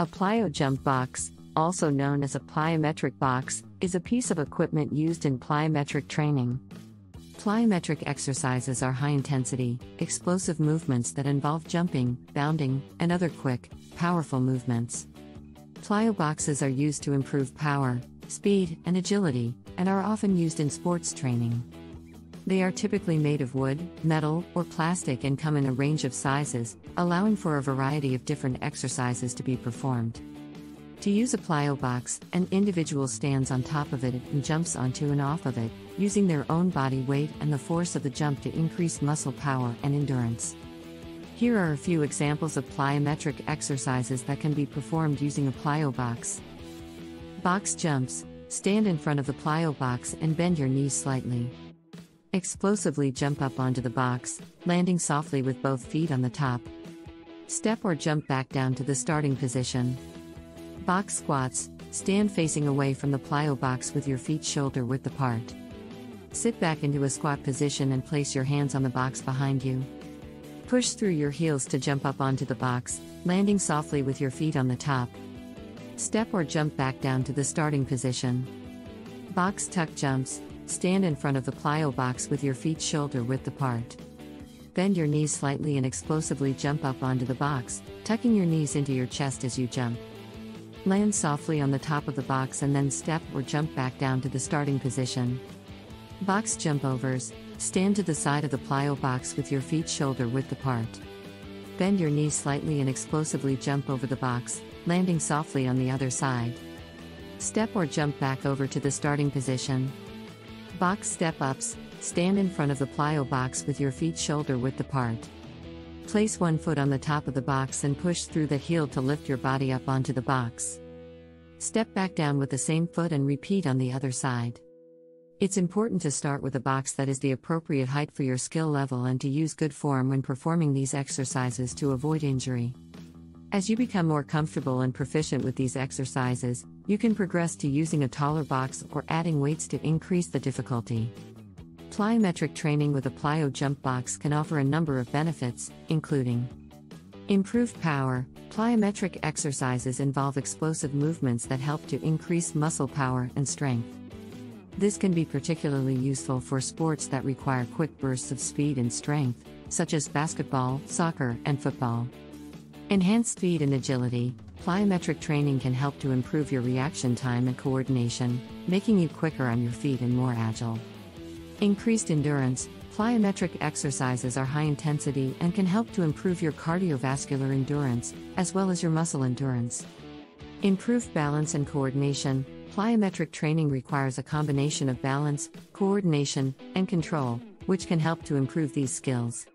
A plyo jump box, also known as a plyometric box, is a piece of equipment used in plyometric training. Plyometric exercises are high intensity, explosive movements that involve jumping, bounding, and other quick, powerful movements. Plyo boxes are used to improve power, speed, and agility, and are often used in sports training. They are typically made of wood, metal, or plastic and come in a range of sizes, allowing for a variety of different exercises to be performed. To use a plyo box, an individual stands on top of it and jumps onto and off of it, using their own body weight and the force of the jump to increase muscle power and endurance. Here are a few examples of plyometric exercises that can be performed using a plyo box. Box jumps stand in front of the plyo box and bend your knees slightly. Explosively jump up onto the box, landing softly with both feet on the top. Step or jump back down to the starting position. Box squats stand facing away from the plyo box with your feet shoulder width apart. Sit back into a squat position and place your hands on the box behind you. Push through your heels to jump up onto the box, landing softly with your feet on the top. Step or jump back down to the starting position. Box tuck jumps stand in front of the plyo box with your feet shoulder width apart. Bend your knees slightly and explosively jump up onto the box, tucking your knees into your chest as you jump. Land softly on the top of the box and then step or jump back down to the starting position. Box jump overs stand to the side of the plyo box with your feet shoulder width apart. Bend your knees slightly and explosively jump over the box, landing softly on the other side. Step or jump back over to the starting position. Box step ups stand in front of the plyo box with your feet shoulder width apart. Place one foot on the top of the box and push through the heel to lift your body up onto the box. Step back down with the same foot and repeat on the other side. It's important to start with a box that is the appropriate height for your skill level and to use good form when performing these exercises to avoid injury. As you become more comfortable and proficient with these exercises, you can progress to using a taller box or adding weights to increase the difficulty. Plyometric training with a plyo jump box can offer a number of benefits, including improved power. Plyometric exercises involve explosive movements that help to increase muscle power and strength. This can be particularly useful for sports that require quick bursts of speed and strength, such as basketball, soccer, and football. Enhanced speed and agility. Plyometric training can help to improve your reaction time and coordination, making you quicker on your feet and more agile. Increased endurance, plyometric exercises are high intensity and can help to improve your cardiovascular endurance, as well as your muscle endurance. Improved balance and coordination, plyometric training requires a combination of balance, coordination, and control, which can help to improve these skills.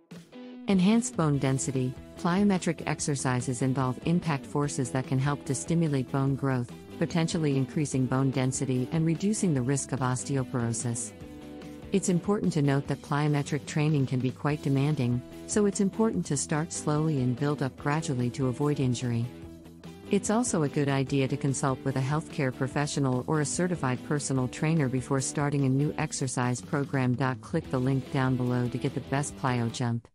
Enhanced bone density, plyometric exercises involve impact forces that can help to stimulate bone growth, potentially increasing bone density and reducing the risk of osteoporosis. It's important to note that plyometric training can be quite demanding, so it's important to start slowly and build up gradually to avoid injury. It's also a good idea to consult with a healthcare professional or a certified personal trainer before starting a new exercise program. Click the link down below to get the best plyo jump.